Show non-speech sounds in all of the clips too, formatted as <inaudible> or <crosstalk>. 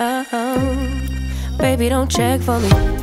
Uh-huh. Baby, don't check for me.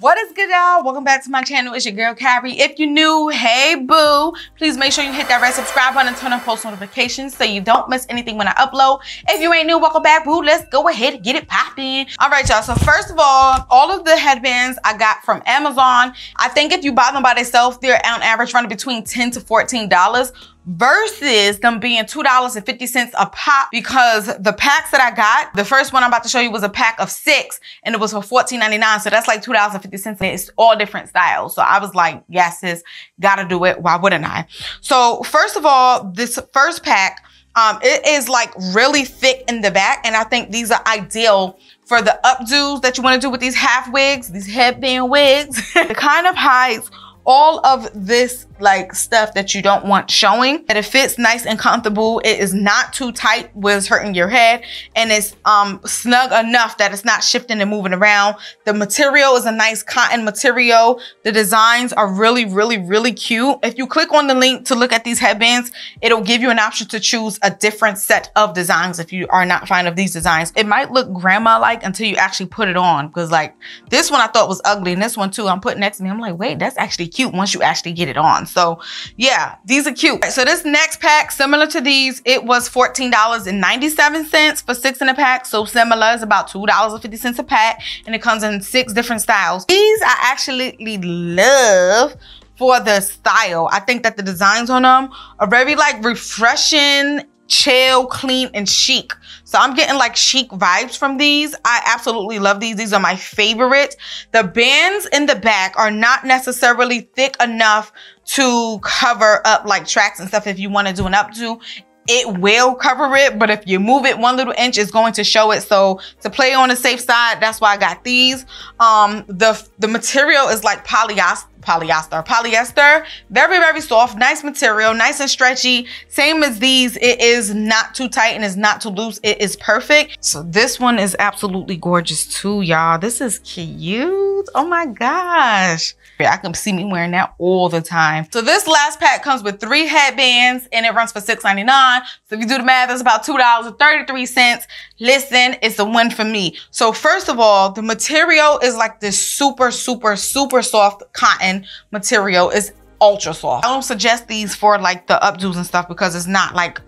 What is good, y'all? Welcome back to my channel. It's your girl, Carrie. If you're new, hey, boo. Please make sure you hit that red subscribe button and turn on post notifications so you don't miss anything when I upload. If you ain't new, welcome back, boo. Let's go ahead and get it popping. All right, y'all. So first of all, all of the headbands I got from Amazon. I think if you buy them by themselves, they're on average running between 10 to $14 versus them being $2.50 a pop because the packs that I got, the first one I'm about to show you was a pack of six and it was for $14.99. So that's like $2.50 and it's all different styles. So I was like, yes, sis, gotta do it. Why wouldn't I? So first of all, this first pack, um, it is like really thick in the back. And I think these are ideal for the updos that you want to do with these half wigs, these headband wigs. <laughs> it kind of hides all of this like stuff that you don't want showing. That it fits nice and comfortable. It is not too tight it's hurting your head and it's um, snug enough that it's not shifting and moving around. The material is a nice cotton material. The designs are really, really, really cute. If you click on the link to look at these headbands, it'll give you an option to choose a different set of designs if you are not fond of these designs. It might look grandma-like until you actually put it on because like this one I thought was ugly and this one too I'm putting next to me. I'm like, wait, that's actually cute once you actually get it on. So yeah, these are cute. So this next pack, similar to these, it was $14.97 for six in a pack. So similar, it's about $2.50 a pack. And it comes in six different styles. These I actually love for the style. I think that the designs on them are very like refreshing chill, clean, and chic. So I'm getting like chic vibes from these. I absolutely love these. These are my favorite. The bands in the back are not necessarily thick enough to cover up like tracks and stuff if you want to do an updo it will cover it, but if you move it one little inch, it's going to show it. So to play on the safe side, that's why I got these. Um, the, the material is like polyester, polyester, polyester, very, very soft, nice material, nice and stretchy. Same as these, it is not too tight and it's not too loose. It is perfect. So this one is absolutely gorgeous too, y'all. This is cute. Oh my gosh. I can see me wearing that all the time. So this last pack comes with three headbands and it runs for $6.99. So if you do the math, it's about $2.33. Listen, it's a win for me. So first of all, the material is like this super, super, super soft cotton material. It's ultra soft. I don't suggest these for like the updos and stuff because it's not like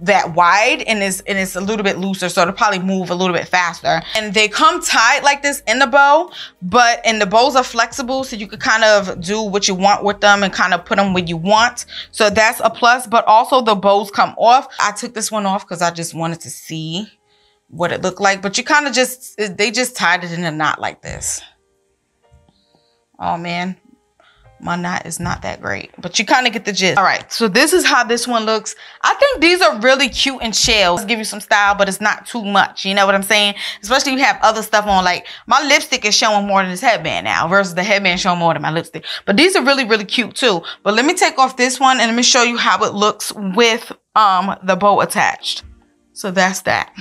that wide and it's and it's a little bit looser so it'll probably move a little bit faster and they come tied like this in the bow but and the bows are flexible so you could kind of do what you want with them and kind of put them where you want so that's a plus but also the bows come off i took this one off because i just wanted to see what it looked like but you kind of just they just tied it in a knot like this oh man my knot is not that great, but you kind of get the gist. All right, so this is how this one looks. I think these are really cute and chill. Give you some style, but it's not too much. You know what I'm saying? Especially if you have other stuff on. Like my lipstick is showing more than this headband now versus the headband showing more than my lipstick. But these are really, really cute too. But let me take off this one and let me show you how it looks with um the bow attached. So that's that.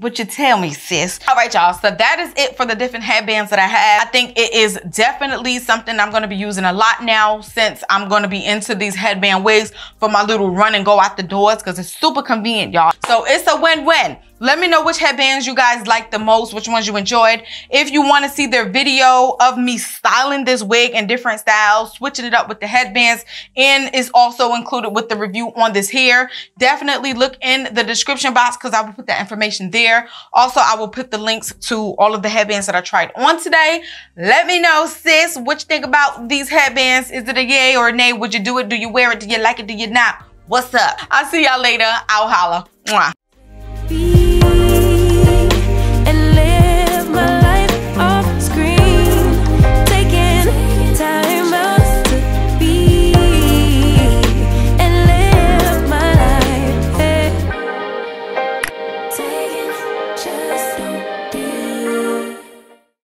What you tell me, sis? All right, y'all. So that is it for the different headbands that I have. I think it is definitely something I'm going to be using a lot now since I'm going to be into these headband wigs for my little run and go out the doors because it's super convenient, y'all. So it's a win-win. Let me know which headbands you guys like the most, which ones you enjoyed. If you want to see their video of me styling this wig in different styles, switching it up with the headbands, and is also included with the review on this hair, definitely look in the description box because I will put that information there. Also, I will put the links to all of the headbands that I tried on today. Let me know, sis, what you think about these headbands. Is it a yay or a nay? Would you do it? Do you wear it? Do you like it? Do you not? What's up? I'll see y'all later. I'll holla. Mwah.